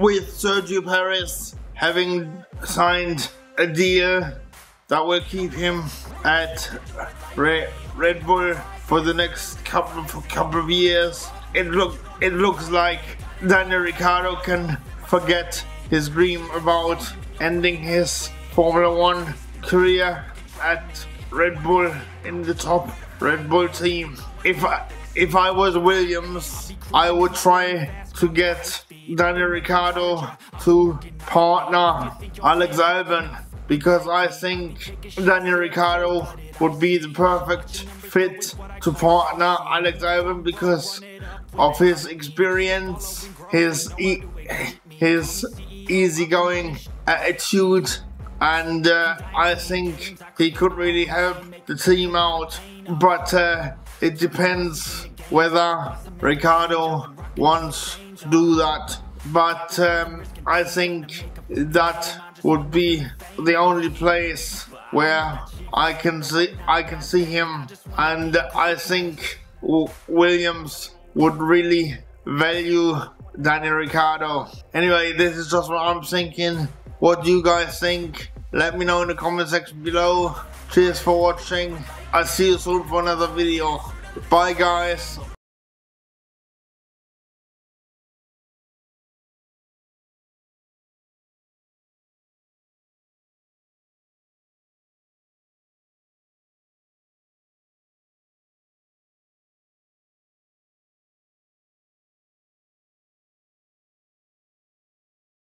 with Sergio Perez having signed a deal that will keep him at Red Bull for the next couple of, couple of years. It look it looks like Daniel Ricciardo can forget his dream about ending his Formula One career at Red Bull in the top Red Bull team. If I, if I was Williams, I would try to get Daniel Ricciardo to partner Alex Albon because I think Daniel Ricciardo would be the perfect fit to partner Alex Albon because of his experience, his e his easygoing attitude, and uh, I think he could really help the team out. But uh, it depends whether Ricciardo wants to do that. But um, I think that would be the only place where I can see I can see him, and I think Williams would really value Daniel Ricciardo. Anyway, this is just what I'm thinking. What do you guys think? Let me know in the comment section below. Cheers for watching. I'll see you soon for another video. Bye guys.